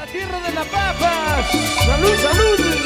La tierra de la papa. Salud, salud.